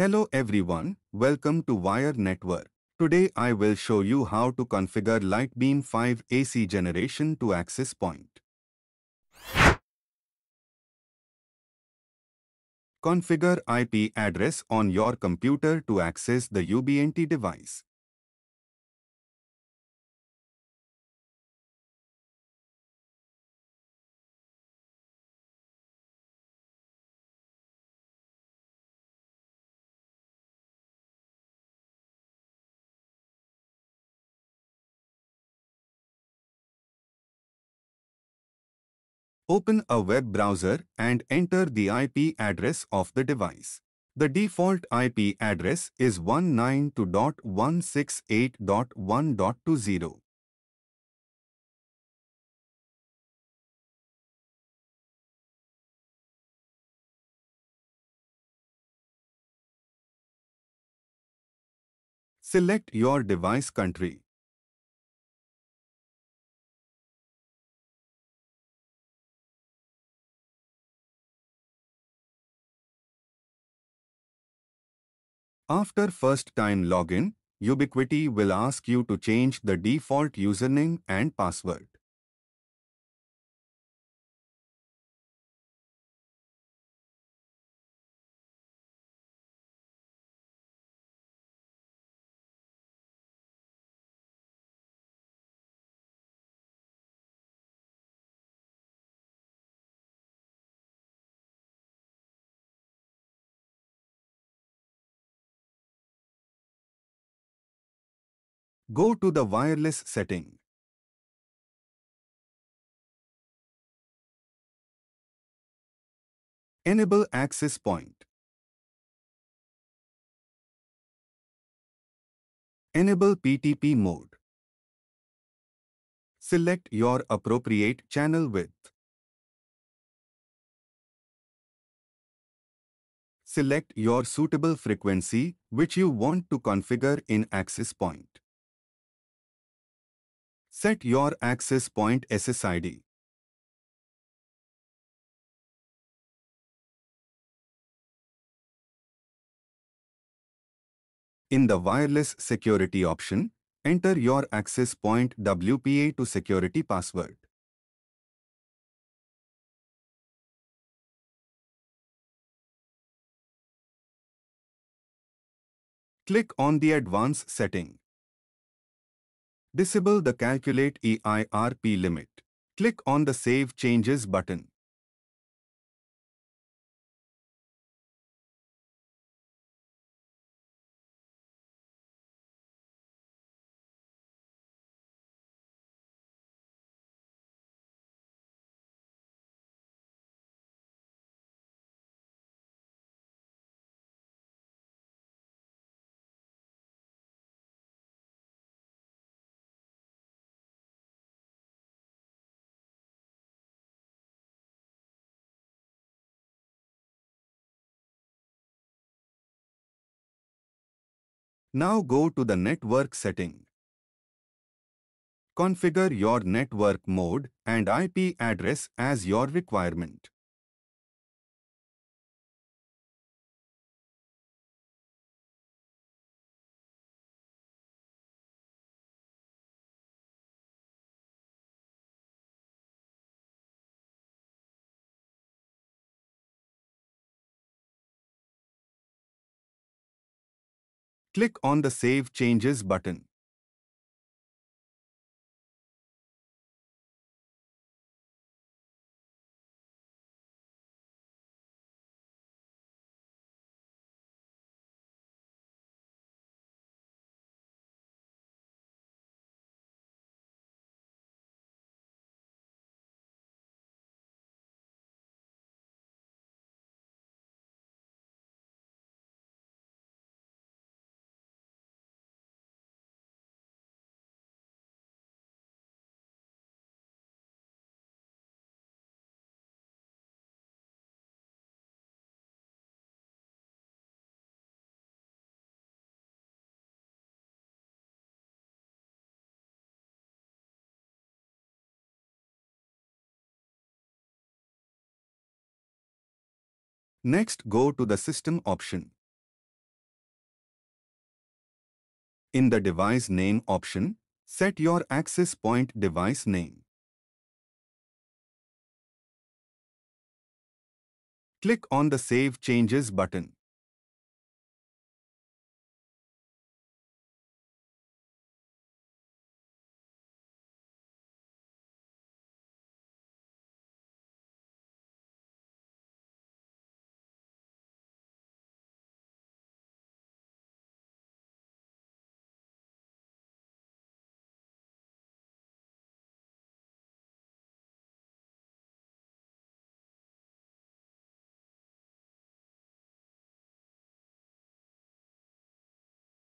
Hello everyone, welcome to Wire Network. Today I will show you how to configure LiteBeam 5 AC generation two access point. Configure IP address on your computer to access the UBNT device. Open a web browser and enter the IP address of the device. The default IP address is 192.168.1.20. Select your device country. After first time login, Ubiquiti will ask you to change the default username and password. Go to the wireless setting. Enable access point. Enable PTP mode. Select your appropriate channel width. Select your suitable frequency which you want to configure in access point. Set your access point SSID. In the wireless security option, enter your access point WPA2 security password. Click on the Advanced setting. Disable the Calculate EIRP limit. Click on the Save Changes button. Now go to the network setting. Configure your network mode and IP address as your requirement. Click on the Save Changes button. Next go to the system option. In the device name option, set your access point device name. Click on the Save Changes button.